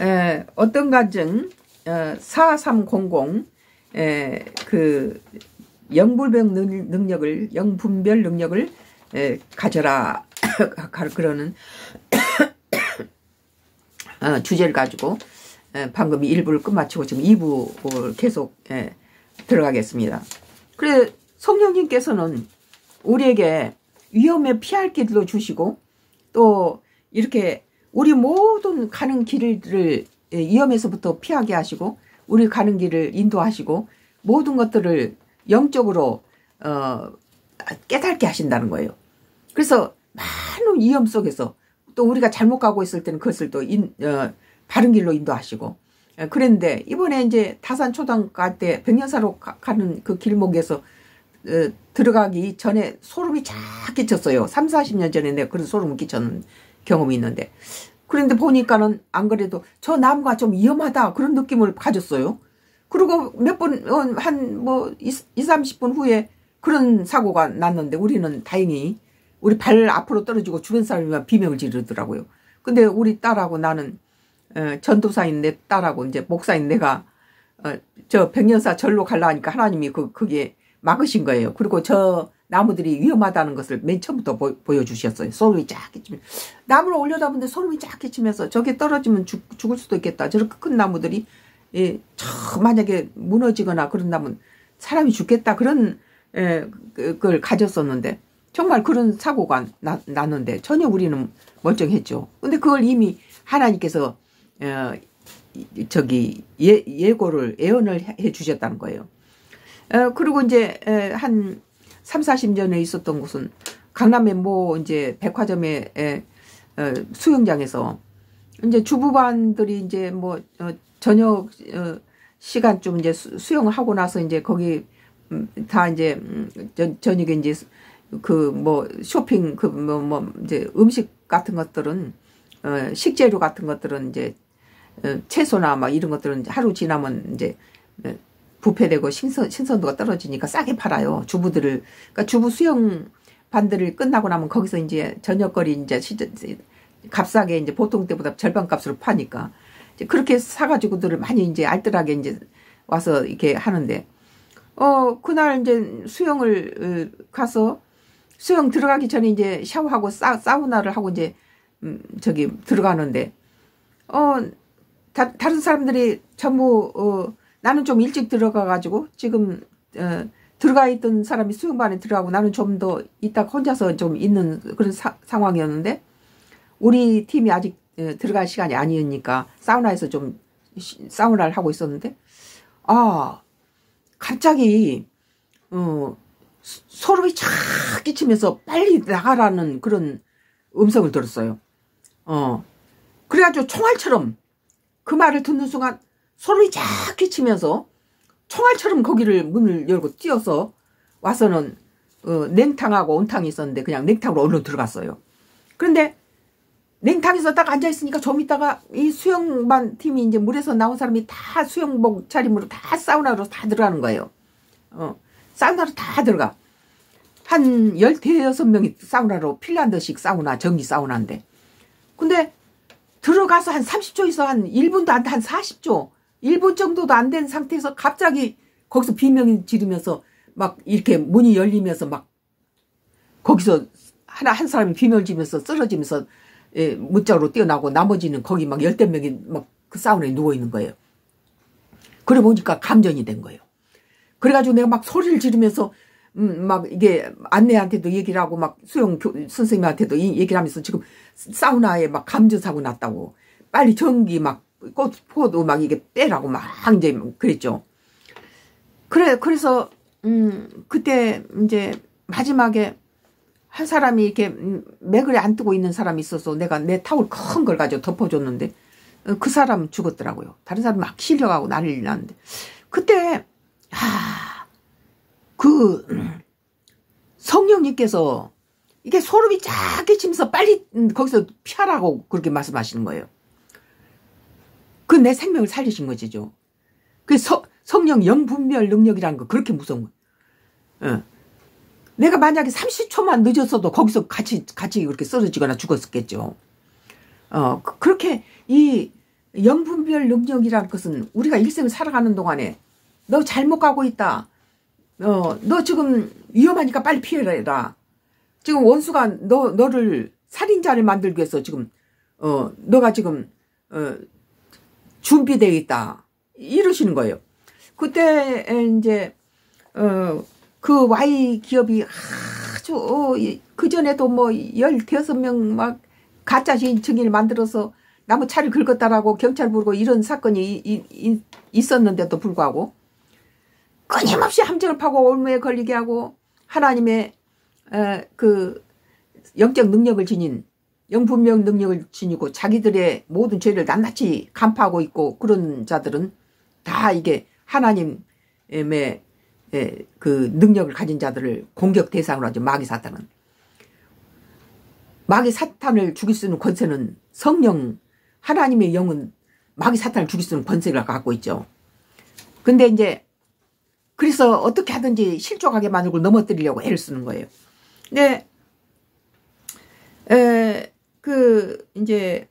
에, 어떤 가정 어, 4300 에, 그 영불병 능력을 영분별 능력을 에, 가져라 그러는 어, 주제를 가지고 에, 방금 1부를 끝마치고 지금 2부를 계속 에, 들어가겠습니다. 그래 성령님께서는 우리에게 위험에 피할 길도 주시고 또 이렇게 우리 모든 가는 길을 위험에서부터 피하게 하시고 우리 가는 길을 인도하시고 모든 것들을 영적으로 어, 깨닫게 하신다는 거예요. 그래서 많은 위험 속에서 또 우리가 잘못 가고 있을 때는 그것을 또 인, 어, 바른 길로 인도하시고 예, 그랬는데 이번에 이제 다산 초당 갈때 백년사로 가, 는 그 길목에서 어, 들어가기 전에 소름이 쫙 끼쳤어요. 3, 40년 전에 내가 그런 소름을 끼쳤는 경험이 있는데 그런데 보니까는 안 그래도 저 나무가 좀 위험하다 그런 느낌을 가졌어요. 그리고 몇 번, 어, 한 뭐, 20, 30분 후에 그런 사고가 났는데 우리는 다행히 우리 발 앞으로 떨어지고 주변 사람이 비명을 지르더라고요. 근데 우리 딸하고 나는, 어, 전도사인 내 딸하고 이제 목사인 내가, 어, 저 백년사 절로 갈라 하니까 하나님이 그, 그게 막으신 거예요. 그리고 저 나무들이 위험하다는 것을 맨 처음부터 보, 여주셨어요 소름이 쫙 끼치면. 나무를 올려다보는데 소름이 쫙 끼치면서 저게 떨어지면 죽, 죽을 수도 있겠다. 저렇게 큰 나무들이 예, 저 만약에 무너지거나 그런다면 사람이 죽겠다 그런 예, 그, 그걸 가졌었는데 정말 그런 사고가 나, 났는데 전혀 우리는 멀쩡했죠. 근데 그걸 이미 하나님께서 어, 저기 예, 예고를 예언을 해 주셨다는 거예요. 어, 그리고 이제 에, 한 3, 40년에 있었던 곳은 강남의 뭐 이제 백화점의 에, 어, 수영장에서 이제 주부반들이 이제 뭐 어, 저녁 어, 시간쯤 이제 수영을 하고 나서 이제 거기 음, 다 이제 음, 저녁에 이제 그 뭐 쇼핑 그 뭐뭐 뭐 이제 음식 같은 것들은 어 식재료 같은 것들은 이제 어, 채소나 막 이런 것들은 하루 지나면 이제 어, 부패되고 신선 신선도가 떨어지니까 싸게 팔아요 주부들을. 그러니까 주부 수영 반들을 끝나고 나면 거기서 이제 저녁거리 이제 값싸게 이제 보통 때보다 절반 값으로 파니까. 그렇게 사가지고들을 많이 이제 알뜰하게 이제 와서 이렇게 하는데. 어 그날 이제 수영을 어, 가서 수영 들어가기 전에 이제 샤워하고 사, 사우나를 하고 이제 음 저기 들어가는데. 어 다, 다른 사람들이 전부 어 나는 좀 일찍 들어가 가지고 지금 어 들어가 있던 사람이 수영반에 들어가고 나는 좀 더 이따 혼자서 좀 있는 그런 사, 상황이었는데 우리 팀이 아직 예, 들어갈 시간이 아니었니까 사우나에서 좀 사우나를 하고 있었는데 아 갑자기 어 소름이 쫙 끼치면서 빨리 나가라는 그런 음성을 들었어요. 어 그래가지고 총알처럼 그 말을 듣는 순간 소름이 쫙 끼치면서 총알처럼 거기를 문을 열고 뛰어서 와서는 어, 냉탕하고 온탕이 있었는데 그냥 냉탕으로 얼른 들어갔어요. 그런데 냉탕에서 딱 앉아있으니까 좀 있다가 이 수영반 팀이 이제 물에서 나온 사람이 다 수영복 차림으로 다 사우나로 다 들어가는 거예요. 어, 사우나로 다 들어가. 한 열대여섯 명이 사우나로 핀란드식 사우나, 전기 사우나인데. 근데 들어가서 한 30초 있어 한 1분도 안 돼, 한 40초. 1분 정도도 안 된 상태에서 갑자기 거기서 비명이 지르면서 막 이렇게 문이 열리면서 막 거기서 하나 한 사람이 비명을 지면서 쓰러지면서 예, 문짝으로 뛰어나고 나머지는 거기 막 열대 명이 막 그 사우나에 누워 있는 거예요. 그래 보니까 감전이 된 거예요. 그래가지고 내가 막 소리를 지르면서 음, 막 이게 안내한테도 얘기를 하고 막 수영 교, 선생님한테도 얘기를 하면서 지금 사우나에 막 감전 사고 났다고 빨리 전기 막 꽃포도 막 이게 빼라고 막 이제 그랬죠. 그래 그래서 음 그때 이제 마지막에 한 사람이 이렇게 맥을 안 뜨고 있는 사람이 있어서 내가 내 타올 큰 걸 가지고 덮어줬는데 어, 그 사람 죽었더라고요. 다른 사람 막 실려가고 난리 났는데 그때 아그 성령님께서 이게 소름이 쫙 끼치면서 빨리 거기서 피하라고 그렇게 말씀하시는 거예요. 그 내 생명을 살리신 거지죠. 그 서, 성령 영분별 능력이라는 거 그렇게 무서운 거예요. 어. 내가 만약에 30초만 늦었어도 거기서 같이, 같이 그렇게 쓰러지거나 죽었었겠죠. 어, 그, 그렇게 이 영분별 능력이라는 것은 우리가 일생을 살아가는 동안에 너 잘못 가고 있다. 어, 너 지금 위험하니까 빨리 피해라. 지금 원수가 너, 너를 살인자를 만들기 위해서 지금, 어, 너가 지금, 어, 준비되어 있다. 이러시는 거예요. 그때, 이제, 어, 그 Y 기업이 아주, 어, 그 전에도 뭐, 15명 막, 가짜 증인을 만들어서 나무 차를 긁었다라고 경찰 부르고 이런 사건이 있었는데도 불구하고, 끊임없이 함정을 파고 올무에 걸리게 하고 하나님의 그 영적 능력을 지닌 영분명 능력을 지니고 자기들의 모든 죄를 낱낱이 간파하고 있고 그런 자들은 다 이게 하나님의 그 능력을 가진 자들을 공격 대상으로 하죠. 마귀 사탄은. 마귀 사탄을 죽일 수 있는 권세는 성령 하나님의 영은 마귀 사탄을 죽일 수 있는 권세를 갖고 있죠. 근데 이제 그래서 어떻게 하든지 실족하게 만들고 넘어뜨리려고 애를 쓰는 거예요. 네. 에, 그, 이제,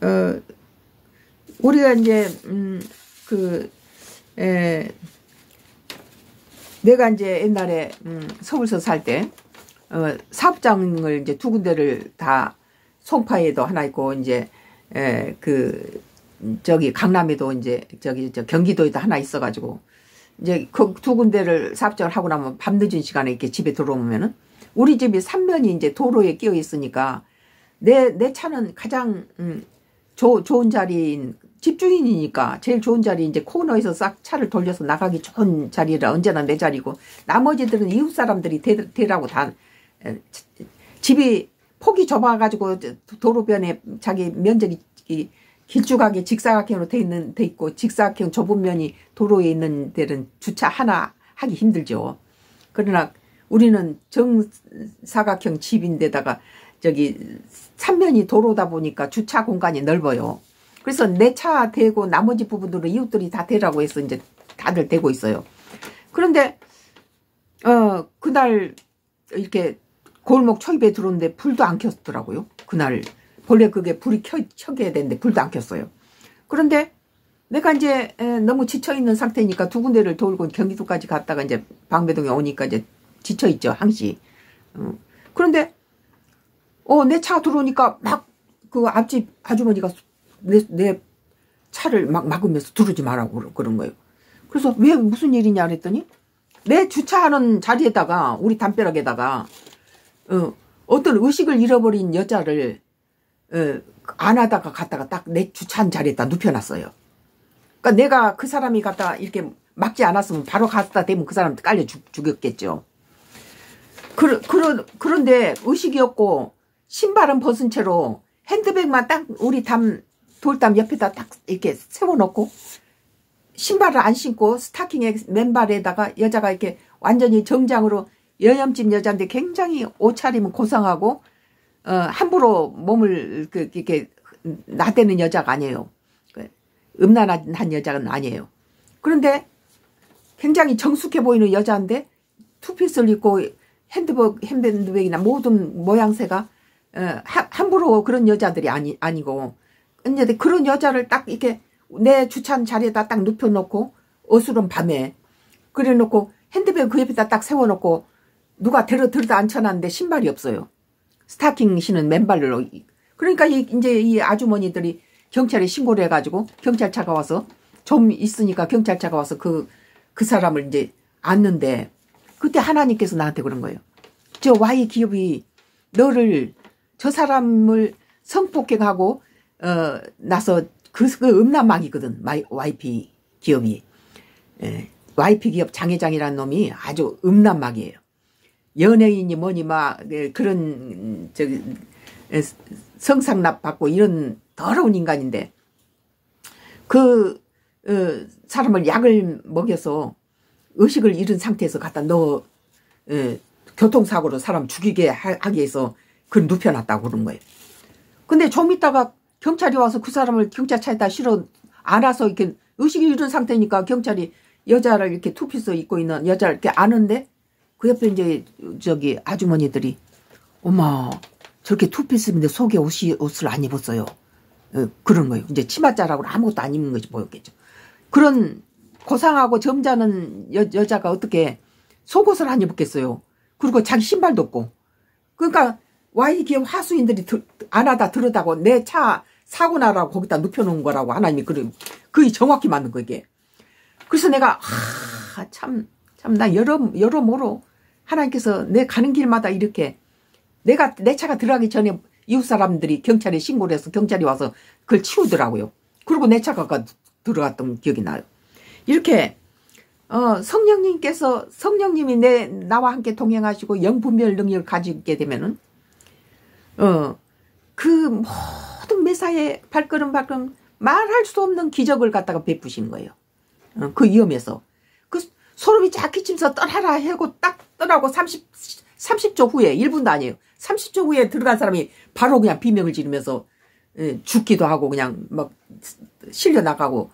어, 우리가 이제, 음, 그, 에, 내가 이제 옛날에, 음, 서울서 살 때, 어, 사업장을 이제 두 군데를 다 송파에도 하나 있고, 이제, 에, 그, 저기 강남에도 이제 저기 저 경기도에도 하나 있어가지고 이제 그 두 군데를 사업장을 하고 나면 밤 늦은 시간에 이렇게 집에 들어오면은 우리 집이 삼면이 이제 도로에 끼어 있으니까 내 내 차는 가장 음, 조, 좋은 자리인 집주인이니까 제일 좋은 자리 이제 코너에서 싹 차를 돌려서 나가기 좋은 자리라 언제나 내 자리고 나머지들은 이웃 사람들이 대, 대라고 다 집이 폭이 좁아가지고 도로변에 자기 면적이 길쭉하게 직사각형으로 돼 있는 돼 있고 직사각형 좁은 면이 도로에 있는 데는 주차 하나 하기 힘들죠. 그러나 우리는 정사각형 집인데다가 저기 삼면이 도로다 보니까 주차 공간이 넓어요. 그래서 내 차 대고 나머지 부분들은 이웃들이 다 대라고 해서 이제 다들 대고 있어요. 그런데 어 그날 이렇게 골목 초입에 들어오는데 불도 안 켰더라고요. 그날 본래 그게 불이 켜, 켜게 되는데 불도 안 켰어요. 그런데 내가 이제 너무 지쳐 있는 상태니까 두 군데를 돌고 경기도까지 갔다가 이제 방배동에 오니까 이제 지쳐있죠, 항시. 어. 그런데, 어, 내 차 들어오니까 막 그 앞집 아주머니가 내, 내 차를 막 막으면서 들어오지 말라고 그런 거예요. 그래서 왜 무슨 일이냐 그랬더니 내 주차하는 자리에다가 우리 담벼락에다가 어, 어떤 의식을 잃어버린 여자를 어, 안 하다가 갔다가 딱 내 주차한 자리에다 눕혀놨어요. 그러니까 내가 그 사람이 갔다 이렇게 막지 않았으면 바로 갔다 대면 그 사람 깔려 죽, 죽였겠죠. 그, 그런, 그런데 의식이 없고 신발은 벗은 채로 핸드백만 딱 우리 담, 돌담 옆에다 딱 이렇게 세워놓고 신발을 안 신고 스타킹에 맨발에다가 여자가 이렇게 완전히 정장으로 여염집 여자인데 굉장히 옷차림은 고상하고 어, 함부로 몸을 그, 이렇게 나대는 여자가 아니에요. 그 음란한 여자는 아니에요. 그런데 굉장히 정숙해 보이는 여자인데 투피스를 입고 핸드백, 핸드백이나 모든 모양새가 어, 함부로 그런 여자들이 아니, 아니고 근데 그런 여자를 딱 이렇게 내 주차한 자리에다 딱 눕혀놓고 어스름 밤에 그래 놓고 핸드백 그 옆에다 딱 세워놓고 누가 들어 들어다 앉혀놨는데 신발이 없어요. 스타킹 신은 맨발로. 그러니까 이, 이제 이 아주머니들이 경찰에 신고를 해가지고 경찰차가 와서 좀 있으니까 경찰차가 와서 그, 그 사람을 이제 앉는데 그때 하나님께서 나한테 그런 거예요. 저 Y 기업이 너를 저 사람을 성폭행하고 어 나서 그, 그 음란막이거든. YP 기업이. 예. YP 기업 장회장이라는 놈이 아주 음란막이에요. 연예인이 뭐니 막 예, 그런 저기 예, 성상납 받고 이런 더러운 인간인데 그 어, 사람을 약을 먹여서 의식을 잃은 상태에서 갖다 넣어 예, 교통사고로 사람 죽이게 하기 위해서 그걸 눕혀놨다고 그런 거예요. 근데 좀 있다가 경찰이 와서 그 사람을 경찰차에다 실어 안아서 이렇게 의식이 잃은 상태니까 경찰이 여자를 이렇게 투피스 입고 있는 여자를 이렇게 아는데 그 옆에 이제 저기 아주머니들이 엄마 저렇게 투피스인데 속에 옷이, 옷을 안 입었어요. 어, 그런 거예요. 이제 치맛자락으로 아무것도 안 입는 것이 보였겠죠. 그런 고상하고 점잖은 여, 여자가 어떻게 속옷을 안 입었겠어요. 그리고 자기 신발도 없고. 그러니까 와이기에 화수인들이 드, 안 하다 들었다고 내 차 사고 나라고 거기다 눕혀놓은 거라고 하나님이 그 거의 정확히 맞는 거 이게. 그래서 내가 아, 참, 참, 나 여러, 여러모로 하나님께서 내 가는 길마다 이렇게 내가, 내 차가 들어가기 전에 이웃 사람들이 경찰에 신고를 해서 경찰이 와서 그걸 치우더라고요. 그리고 내 차가 들어갔던 기억이 나요. 이렇게 어, 성령님께서 성령님이 내 나와 함께 동행하시고 영분별 능력을 가지게 되면은 어, 그 모든 매사에 발걸음 발걸음 말할 수 없는 기적을 갖다가 베푸신 거예요. 어, 그 위험에서 그 소름이 쫙 끼치면서 떠나라 하고 딱 떠나고 30 30초 후에 1분도 아니에요. 30초 후에 들어간 사람이 바로 그냥 비명을 지르면서 예, 죽기도 하고 그냥 막 실려 나가고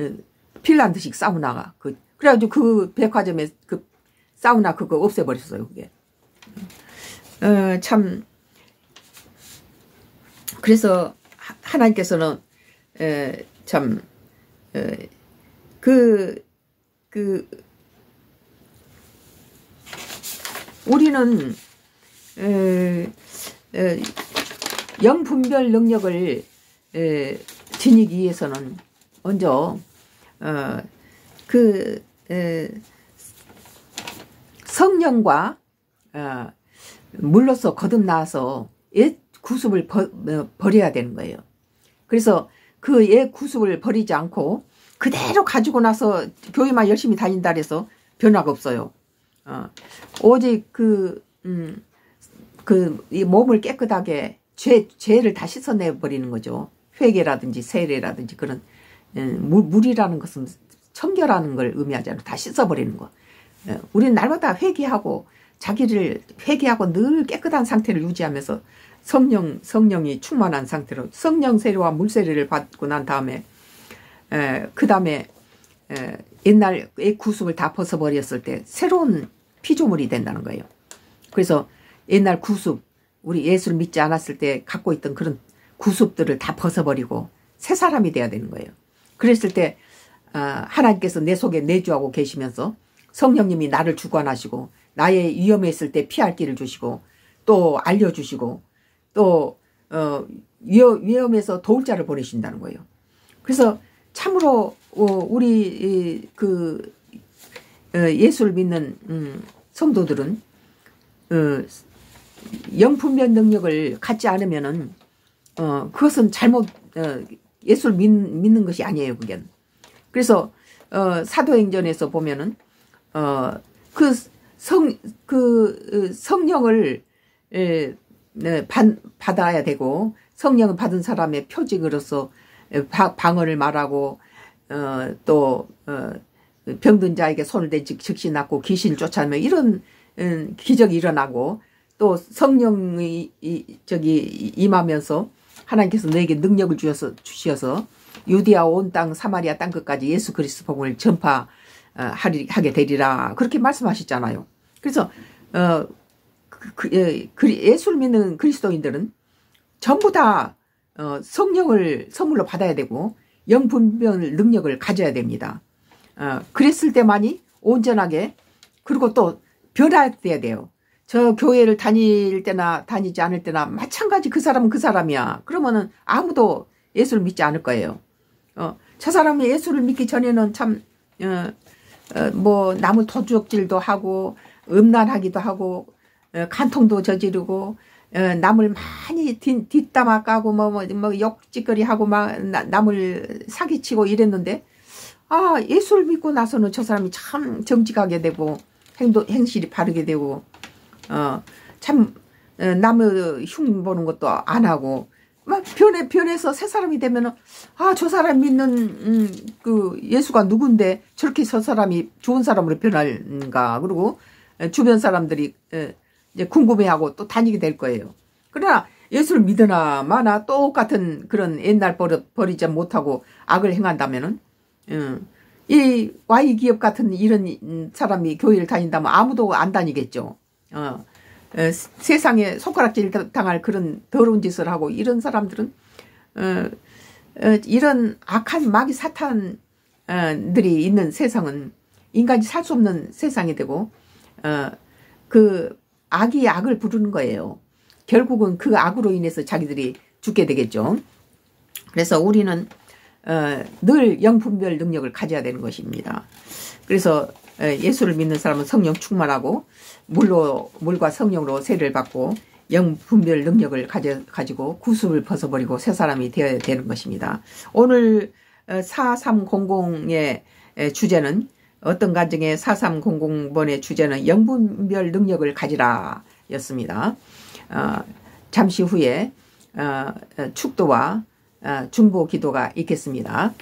예, 핀란드식 사우나가 그 그래가지고 그 백화점에 그 사우나 그거 없애버렸어요 그게. 어, 참. 그래서 하나님께서는 에, 참 그그 그, 우리는 에, 에, 영분별 능력을 에, 지니기 위해서는 먼저 어, 그 에, 성령과 어, 물로서 거듭나서 옛 구습을 버, 어, 버려야 되는 거예요. 그래서 그 옛 구습을 버리지 않고 그대로 가지고 나서 교회만 열심히 다닌다 해서 변화가 없어요. 어, 오직 그, 음, 그, 이 몸을 깨끗하게 죄, 죄를 다 씻어내 버리는 거죠. 회개라든지 세례라든지 그런, 음, 물, 물이라는 것은 청결하는 걸 의미하잖아요. 다 씻어버리는 거. 어, 우리는 날마다 회개하고 자기를 회개하고 늘 깨끗한 상태를 유지하면서 성령, 성령이 충만한 상태로 성령 세례와 물 세례를 받고 난 다음에, 그 다음에, 옛날 구습을 다 벗어버렸을 때 새로운 피조물이 된다는 거예요. 그래서 옛날 구습, 우리 예수를 믿지 않았을 때 갖고 있던 그런 구습들을 다 벗어버리고 새 사람이 돼야 되는 거예요. 그랬을 때 어, 하나님께서 내 속에 내주하고 계시면서 성령님이 나를 주관하시고 나의 위험에 있을 때 피할 길을 주시고 또 알려주시고 또 어, 위험에서 도울 자를 보내신다는 거예요. 그래서 참으로 어, 우리 그 어, 예수를 믿는 음, 성도들은 어, 영분별 능력을 갖지 않으면은 어, 그것은 잘못 예수를 믿, 는 것이 아니에요. 그게. 그래서 사도행전에서 보면은 그 성, 그 성령을 에, 네, 받아야 되고 성령을 받은 사람의 표징으로서 방언을 말하고 어, 또 어, 병든 자에게 손을 댄 즉시 낫고 귀신을 쫓아내며 이런 음, 기적이 일어나고 또 성령이 저기 임하면서 하나님께서 너에게 능력을 주셔서 주셔서 유디아 온 땅 사마리아 땅 끝까지 예수 그리스도 복음을 전파하게 되리라 그렇게 말씀하셨잖아요. 그래서 어 그, 그, 예, 예수를 믿는 그리스도인들은 전부 다 어, 성령을 선물로 받아야 되고 영분별 능력을 가져야 됩니다. 어, 그랬을 때만이 온전하게 그리고 또 변화돼야 돼요. 저 교회를 다닐 때나 다니지 않을 때나 마찬가지 그 사람은 그 사람이야. 그러면은 아무도 예수를 믿지 않을 거예요. 어, 저 사람이 예수를 믿기 전에는 참, 어, 어, 뭐, 나무 도둑질도 하고, 음란하기도 하고, 어, 간통도 저지르고, 어, 남을 많이 뒷, 뒷담화 까고, 뭐, 뭐, 뭐, 욕짓거리 하고, 막, 나, 남을 사기치고 이랬는데, 아, 예수를 믿고 나서는 저 사람이 참 정직하게 되고, 행동, 행실이 바르게 되고, 어, 참, 어, 남의 흉 보는 것도 안 하고, 막 변해, 변해서 새 사람이 되면은, 아, 저 사람 믿는, 음, 그, 예수가 누군데 저렇게 저 사람이 좋은 사람으로 변할까. 그리고 주변 사람들이 이제 궁금해하고 또 다니게 될 거예요. 그러나 예수를 믿으나 마나 똑같은 그런 옛날 버릇 버리지 못하고 악을 행한다면은, 음, 이 Y 기업 같은 이런 사람이 교회를 다닌다면 아무도 안 다니겠죠. 어. 어, 세상에 손가락질 당할 그런 더러운 짓을 하고 이런 사람들은 어, 어, 이런 악한 마귀 사탄들이 있는 세상은 인간이 살 수 없는 세상이 되고 어, 그 악이 악을 부르는 거예요. 결국은 그 악으로 인해서 자기들이 죽게 되겠죠. 그래서 우리는 어, 늘 영분별 능력을 가져야 되는 것입니다. 그래서 어, 예수를 믿는 사람은 성령 충만하고 물로 물과 성령으로 세를 받고 영 분별 능력을 가져, 가지고 구습을 벗어버리고 새 사람이 되어야 되는 것입니다. 오늘 4300의 어, 주제는 어떤 가정의 4300번의 주제는 영분별 능력을 가지라 였습니다. 어, 잠시 후에 어, 축도와 어, 중보 기도가 있겠습니다.